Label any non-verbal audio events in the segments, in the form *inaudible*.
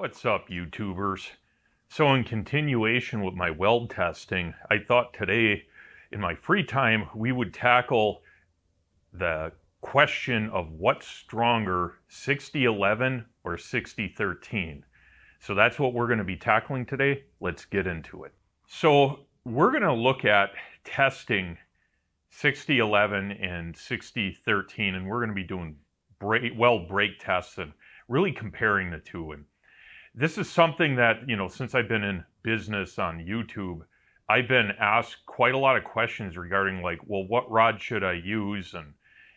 What's up, YouTubers? So, in continuation with my weld testing, I thought today, in my free time, we would tackle the question of what's stronger, 6011 or 6013. So, that's what we're going to be tackling today. Let's get into it. So, we're going to look at testing 6011 and 6013, and we're going to be doing break, weld break tests and really comparing the two. And this is something that, you know, since I've been in business on YouTube, I've been asked quite a lot of questions regarding, like, well, what rod should I use? And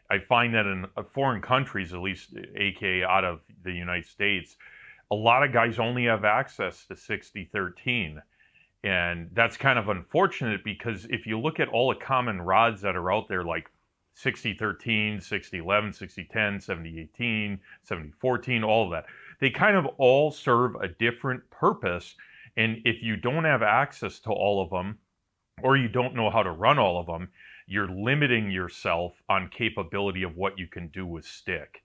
I find that in uh, foreign countries, at least, aka out of the United States, a lot of guys only have access to 6013. And that's kind of unfortunate because if you look at all the common rods that are out there, like 6013, 6011, 6010, 7018, 7014, all of that, they kind of all serve a different purpose. And if you don't have access to all of them, or you don't know how to run all of them, you're limiting yourself on capability of what you can do with stick.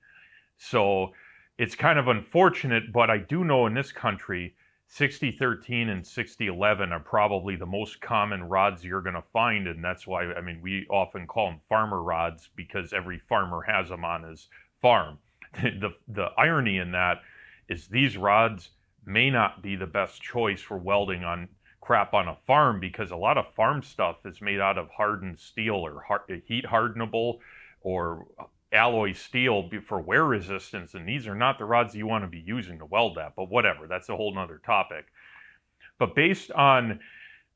So it's kind of unfortunate, but I do know in this country, 6013 and 6011 are probably the most common rods you're going to find. And that's why, I mean, we often call them farmer rods because every farmer has them on his farm. *laughs* the, the irony in that is these rods may not be the best choice for welding on crap on a farm because a lot of farm stuff is made out of hardened steel or heat hardenable or alloy steel for wear resistance and these are not the rods you want to be using to weld that but whatever that's a whole nother topic. But based on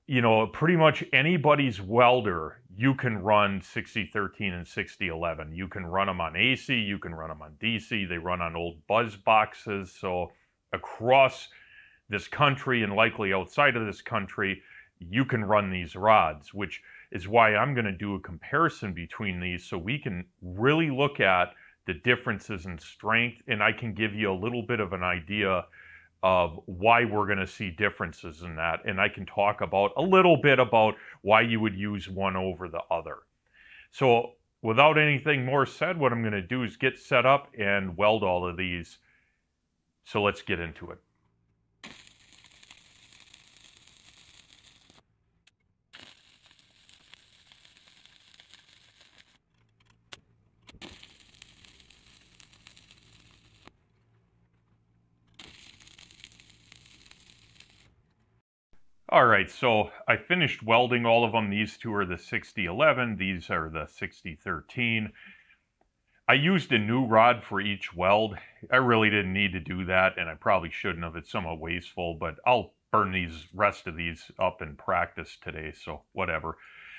you know pretty much anybody's welder you can run 6013 and 6011. You can run them on AC, you can run them on DC. They run on old buzz boxes. So across this country and likely outside of this country, you can run these rods, which is why I'm going to do a comparison between these so we can really look at the differences in strength and I can give you a little bit of an idea of why we're going to see differences in that. And I can talk about a little bit about why you would use one over the other. So without anything more said, what I'm going to do is get set up and weld all of these. So let's get into it. All right, so I finished welding all of them. These two are the 6011, these are the 6013. I used a new rod for each weld. I really didn't need to do that, and I probably shouldn't have. It's somewhat wasteful, but I'll burn these rest of these up in practice today, so whatever.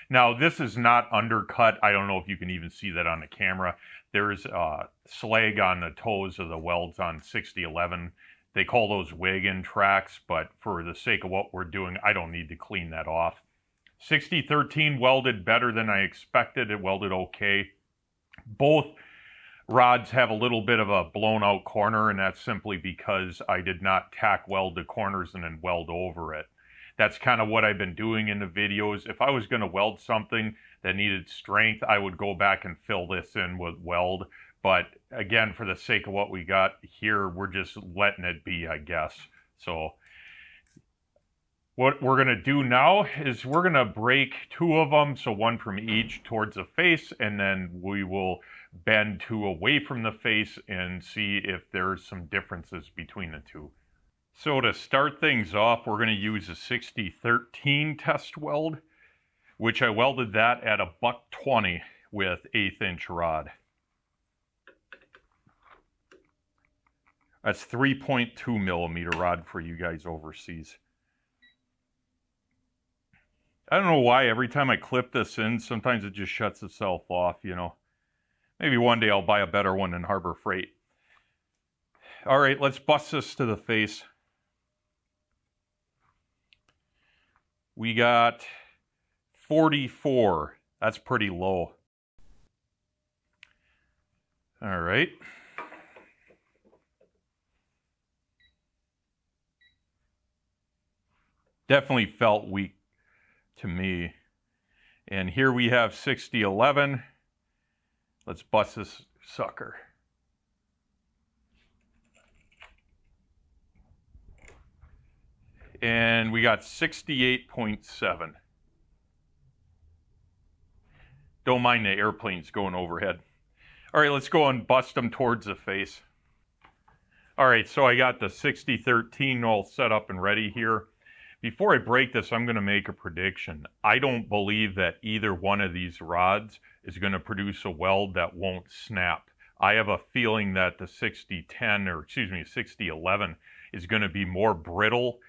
Now, this is not undercut. I don't know if you can even see that on the camera. There's uh, slag on the toes of the welds on 6011 they call those wagon tracks, but for the sake of what we're doing, I don't need to clean that off. 6013 welded better than I expected. It welded okay. Both rods have a little bit of a blown out corner, and that's simply because I did not tack weld the corners and then weld over it. That's kind of what I've been doing in the videos. If I was going to weld something that needed strength, I would go back and fill this in with weld. But again, for the sake of what we got here, we're just letting it be, I guess. So what we're going to do now is we're going to break two of them, so one from each towards the face, and then we will bend two away from the face and see if there's some differences between the two. So to start things off, we're going to use a 6013 test weld, which I welded that at a buck 20 with eighth inch rod. That's 3.2 millimeter rod for you guys overseas. I don't know why every time I clip this in, sometimes it just shuts itself off, you know. Maybe one day I'll buy a better one in Harbor Freight. All right, let's bust this to the face. We got 44. That's pretty low. All right. Definitely felt weak to me. And here we have 6011. Let's bust this sucker. and we got 68.7. Don't mind the airplanes going overhead. All right, let's go and bust them towards the face. All right, so I got the 6013 all set up and ready here. Before I break this, I'm going to make a prediction. I don't believe that either one of these rods is going to produce a weld that won't snap. I have a feeling that the 6010 or excuse me 6011 is going to be more brittle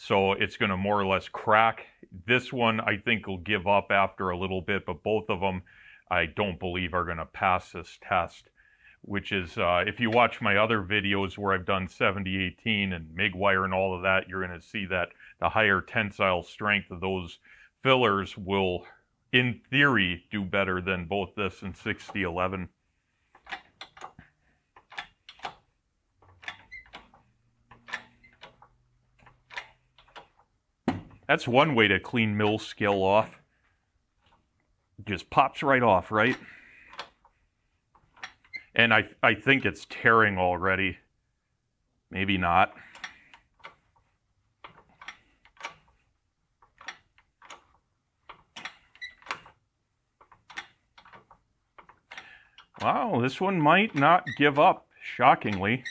so it's going to more or less crack. This one I think will give up after a little bit, but both of them I don't believe are going to pass this test. Which is, uh, if you watch my other videos where I've done 7018 and MIG wire and all of that, you're going to see that the higher tensile strength of those fillers will, in theory, do better than both this and 6011. That's one way to clean mill scale off. Just pops right off, right? And I, I think it's tearing already. Maybe not. Wow, this one might not give up, shockingly.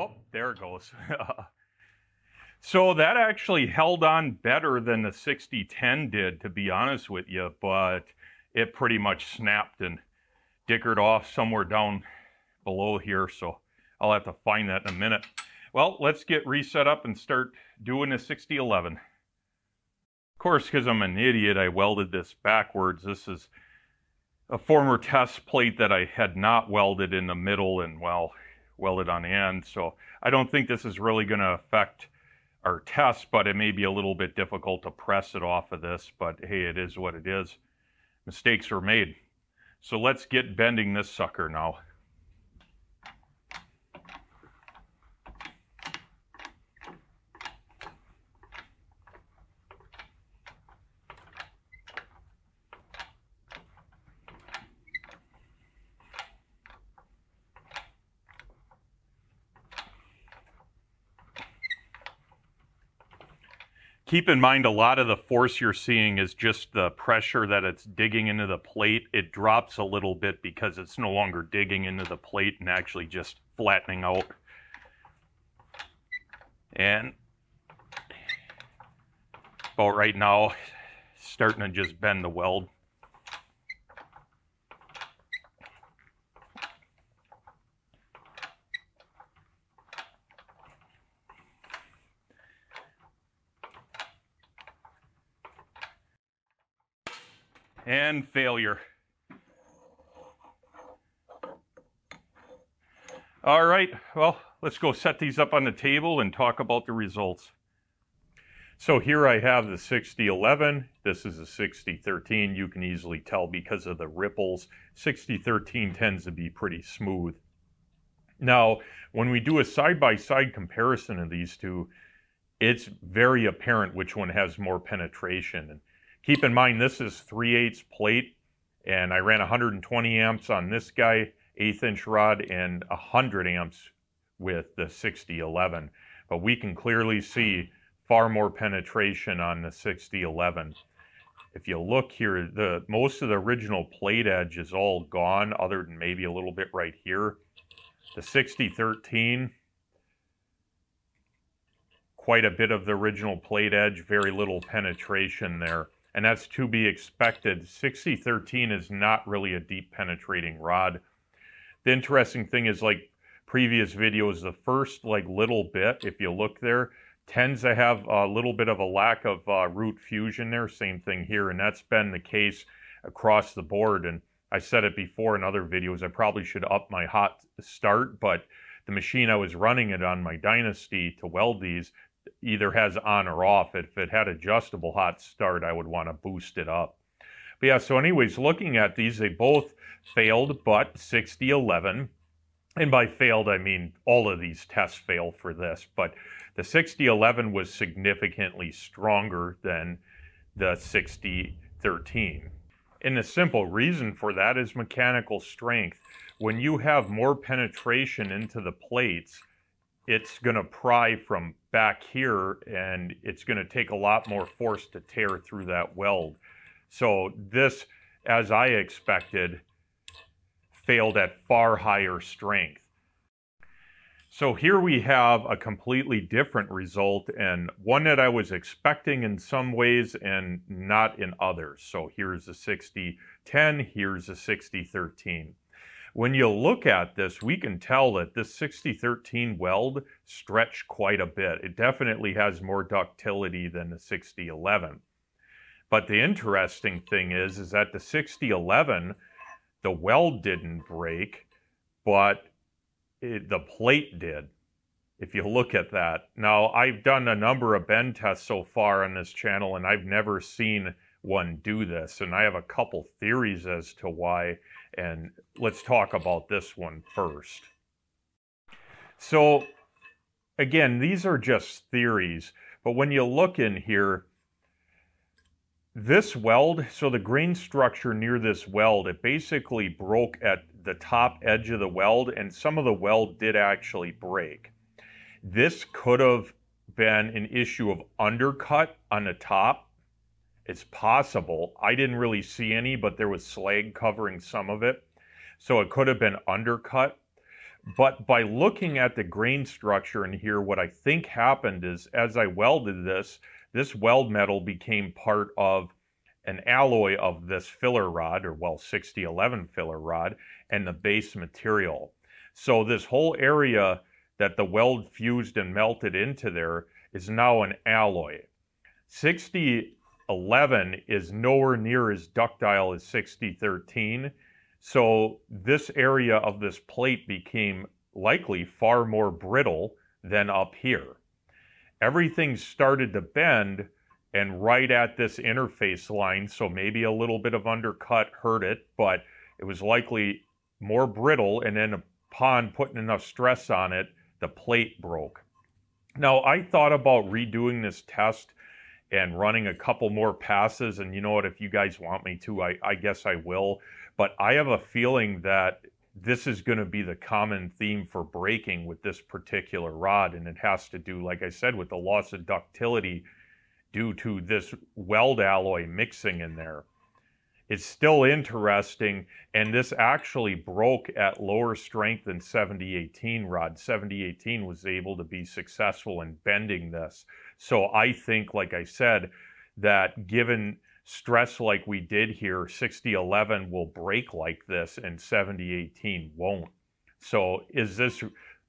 Oh, there it goes. *laughs* so that actually held on better than the 6010 did, to be honest with you, but it pretty much snapped and dickered off somewhere down below here. So I'll have to find that in a minute. Well, let's get reset up and start doing a 6011. Of course, because I'm an idiot, I welded this backwards. This is a former test plate that I had not welded in the middle and well, welded on the end. So I don't think this is really going to affect our test, but it may be a little bit difficult to press it off of this, but hey, it is what it is. Mistakes are made. So let's get bending this sucker now. Keep in mind, a lot of the force you're seeing is just the pressure that it's digging into the plate. It drops a little bit because it's no longer digging into the plate and actually just flattening out. And about right now, starting to just bend the weld. And failure. All right, well, let's go set these up on the table and talk about the results. So here I have the 6011. This is a 6013. You can easily tell because of the ripples. 6013 tends to be pretty smooth. Now, when we do a side-by-side -side comparison of these two, it's very apparent which one has more penetration. And Keep in mind, this is 3 8 plate, and I ran 120 amps on this guy, eighth inch rod, and 100 amps with the 6011. But we can clearly see far more penetration on the 6011. If you look here, the most of the original plate edge is all gone, other than maybe a little bit right here. The 6013, quite a bit of the original plate edge, very little penetration there and that's to be expected. 6013 is not really a deep penetrating rod. The interesting thing is like previous videos, the first like little bit, if you look there, tends to have a little bit of a lack of uh, root fusion there. Same thing here, and that's been the case across the board. And I said it before in other videos, I probably should up my hot start, but the machine I was running it on, my Dynasty, to weld these, either has on or off. If it had adjustable hot start, I would want to boost it up. But yeah, so anyways, looking at these, they both failed, but 6011, and by failed, I mean all of these tests fail for this, but the 6011 was significantly stronger than the 6013. And the simple reason for that is mechanical strength. When you have more penetration into the plates, it's going to pry from back here and it's going to take a lot more force to tear through that weld. So this, as I expected, failed at far higher strength. So here we have a completely different result and one that I was expecting in some ways and not in others. So here's a 6010, here's a 6013. When you look at this, we can tell that this 6013 weld stretched quite a bit. It definitely has more ductility than the 6011. But the interesting thing is, is that the 6011, the weld didn't break, but it, the plate did. If you look at that. Now, I've done a number of bend tests so far on this channel, and I've never seen one do this. And I have a couple theories as to why. And let's talk about this one first. So, again, these are just theories. But when you look in here, this weld, so the grain structure near this weld, it basically broke at the top edge of the weld, and some of the weld did actually break. This could have been an issue of undercut on the top. It's possible. I didn't really see any, but there was slag covering some of it. So it could have been undercut. But by looking at the grain structure in here, what I think happened is as I welded this, this weld metal became part of an alloy of this filler rod, or well, 6011 filler rod, and the base material. So this whole area that the weld fused and melted into there is now an alloy. 6011 is nowhere near as ductile as 6013. So this area of this plate became likely far more brittle than up here. Everything started to bend and right at this interface line, so maybe a little bit of undercut hurt it, but it was likely more brittle, and then upon putting enough stress on it, the plate broke. Now, I thought about redoing this test and running a couple more passes, and you know what, if you guys want me to, I, I guess I will, but I have a feeling that this is going to be the common theme for breaking with this particular rod, and it has to do, like I said, with the loss of ductility due to this weld alloy mixing in there. It's still interesting, and this actually broke at lower strength than 7018 rod. 7018 was able to be successful in bending this. So I think, like I said, that given stress like we did here, 6011 will break like this and 7018 won't. So is this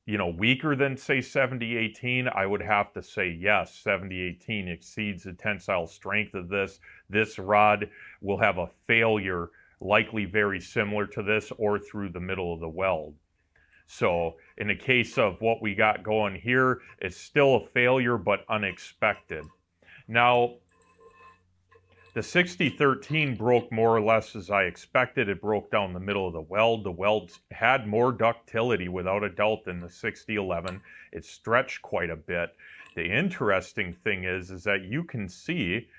you know, weaker than say 7018, I would have to say yes, 7018 exceeds the tensile strength of this. This rod will have a failure likely very similar to this or through the middle of the weld. So in the case of what we got going here, it's still a failure but unexpected. Now, the 6013 broke more or less as I expected. It broke down the middle of the weld. The weld had more ductility without a doubt than the 6011. It stretched quite a bit. The interesting thing is, is that you can see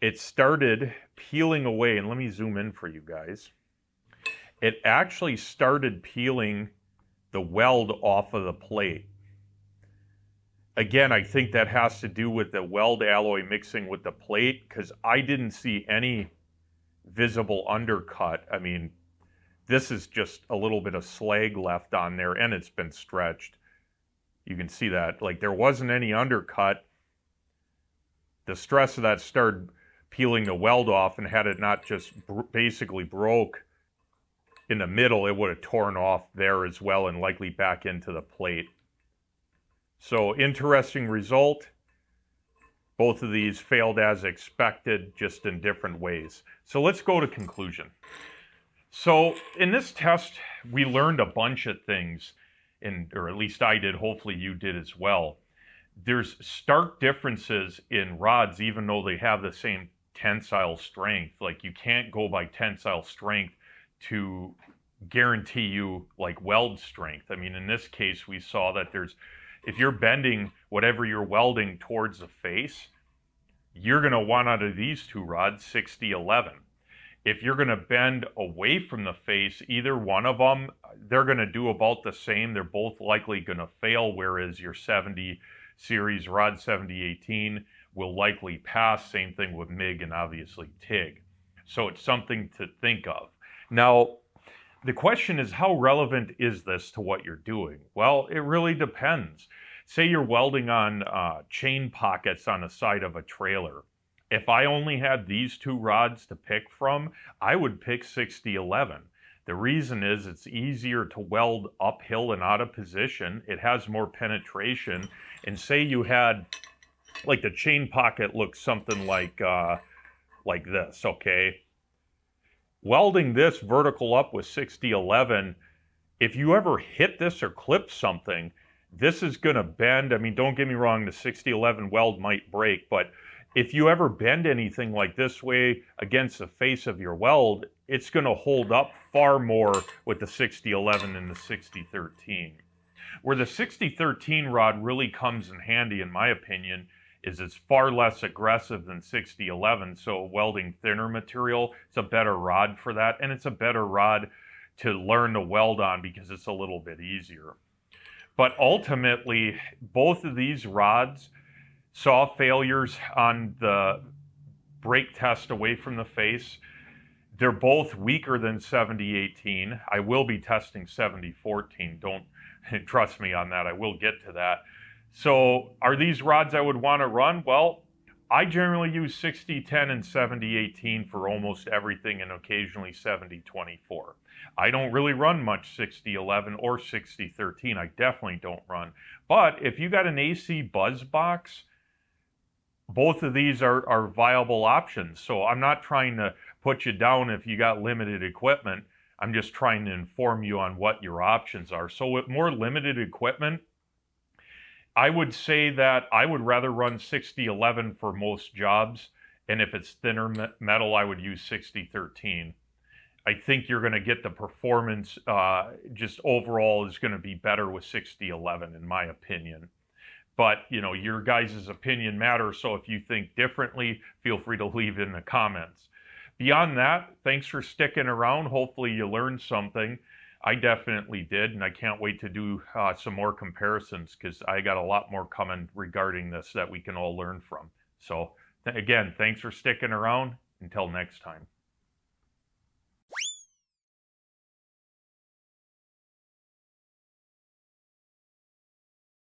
it started peeling away. And let me zoom in for you guys. It actually started peeling the weld off of the plate again, I think that has to do with the weld alloy mixing with the plate because I didn't see any visible undercut. I mean, this is just a little bit of slag left on there and it's been stretched. You can see that. Like there wasn't any undercut. The stress of that started peeling the weld off and had it not just br basically broke in the middle, it would have torn off there as well and likely back into the plate. So interesting result. Both of these failed as expected, just in different ways. So let's go to conclusion. So in this test, we learned a bunch of things, and or at least I did, hopefully you did as well. there's stark differences in rods, even though they have the same tensile strength. Like you can't go by tensile strength to guarantee you like weld strength. I mean, in this case, we saw that there's, if you're bending whatever you're welding towards the face, you're going to want out of these two rods 60 11. If you're going to bend away from the face, either one of them, they're going to do about the same. They're both likely going to fail, whereas your 70 series rod 7018 will likely pass. Same thing with MIG and obviously TIG. So it's something to think of. Now, the question is how relevant is this to what you're doing? Well, it really depends. Say you're welding on uh, chain pockets on the side of a trailer. If I only had these two rods to pick from, I would pick 6011. The reason is it's easier to weld uphill and out of position. It has more penetration. And say you had, like the chain pocket looks something like, uh, like this, okay? Welding this vertical up with 6011, if you ever hit this or clip something, this is going to bend. I mean, don't get me wrong, the 6011 weld might break, but if you ever bend anything like this way against the face of your weld, it's going to hold up far more with the 6011 than the 6013. Where the 6013 rod really comes in handy, in my opinion, is it's far less aggressive than 6011. So welding thinner material, it's a better rod for that, and it's a better rod to learn to weld on because it's a little bit easier. But ultimately, both of these rods saw failures on the break test away from the face. They're both weaker than 7018. I will be testing 7014. Don't *laughs* trust me on that. I will get to that. So, are these rods I would want to run? Well, I generally use 60 10 and 70 18 for almost everything and occasionally 70 24. I don't really run much 60 11 or 60 13. I definitely don't run. But if you got an AC buzz box, both of these are, are viable options. So I'm not trying to put you down if you got limited equipment. I'm just trying to inform you on what your options are. So with more limited equipment, I would say that I would rather run 6011 for most jobs. And if it's thinner metal, I would use 6013. I think you're going to get the performance uh, just overall is going to be better with 6011, in my opinion. But, you know, your guys' opinion matters. So if you think differently, feel free to leave in the comments. Beyond that, thanks for sticking around. Hopefully you learned something. I definitely did, and I can't wait to do uh, some more comparisons because I got a lot more coming regarding this that we can all learn from. So, th- again, thanks for sticking around. Until next time.